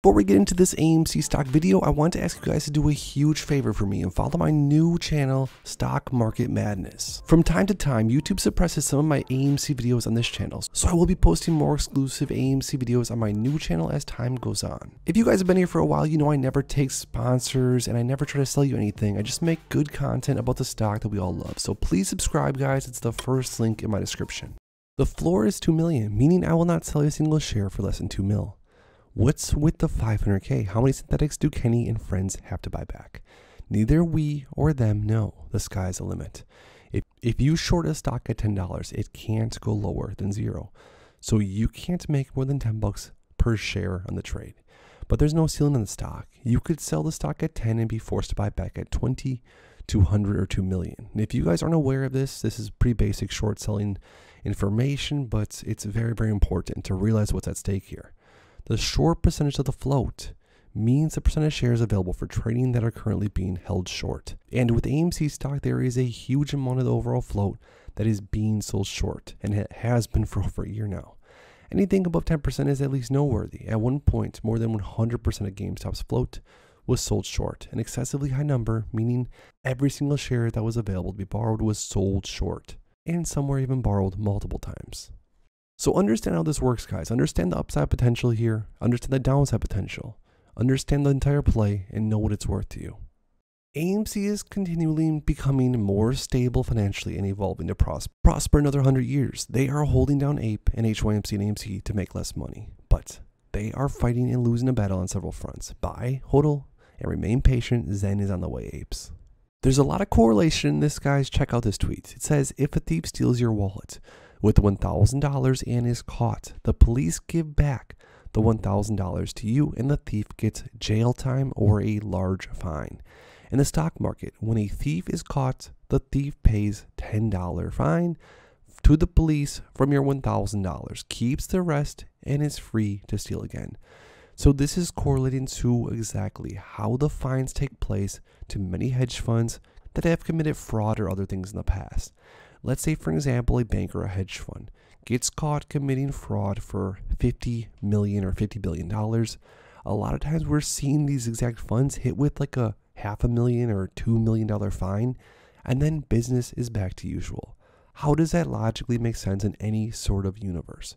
Before we get into this AMC stock video, I want to ask you guys to do a huge favor for me and follow my new channel, Stock Market Madness. From time to time, YouTube suppresses some of my AMC videos on this channel, so I will be posting more exclusive AMC videos on my new channel as time goes on. If you guys have been here for a while, you know I never take sponsors and I never try to sell you anything. I just make good content about the stock that we all love. So please subscribe, guys. It's the first link in my description. The floor is 2 million, meaning I will not sell you a single share for less than 2 mil. What's with the 500k? How many synthetics do Kenny and friends have to buy back? Neither we or them know. The sky's the limit. If, if you short a stock at $10, it can't go lower than zero. So you can't make more than 10 bucks per share on the trade. But there's no ceiling on the stock. You could sell the stock at 10 and be forced to buy back at 20, 200 or 2 million. And if you guys aren't aware of this, this is pretty basic short selling information, but it's very very important to realize what's at stake here. The short percentage of the float means the percentage of shares available for trading that are currently being held short. And with AMC stock, there is a huge amount of the overall float that is being sold short, and it has been for over a year now. Anything above 10% is at least noteworthy. At one point, more than 100% of GameStop's float was sold short, an excessively high number, meaning every single share that was available to be borrowed was sold short, and some were even borrowed multiple times. So understand how this works, guys. Understand the upside potential here, understand the downside potential, understand the entire play, and know what it's worth to you. AMC is continually becoming more stable financially and evolving to pros- prosper another 100 years. They are holding down APE and HYMC and AMC to make less money, but they are fighting and losing a battle on several fronts. Buy, hodl, and remain patient. Zen is on the way, apes. There's a lot of correlation in this, guys. Check out this tweet. It says, if a thief steals your wallet, with $1,000 and is caught. The police give back the $1,000 to you, and the thief gets jail time or a large fine. In the stock market, when a thief is caught, the thief pays $10 fine to the police from your $1,000, keeps the rest, and is free to steal again. So, this is correlating to exactly how the fines take place to many hedge funds that have committed fraud or other things in the past. Let's say, for example, a bank or a hedge fund gets caught committing fraud for 50 million or 50 billion dollars. A lot of times we're seeing these exact funds hit with like a half a million or two million dollar fine, and then business is back to usual. How does that logically make sense in any sort of universe?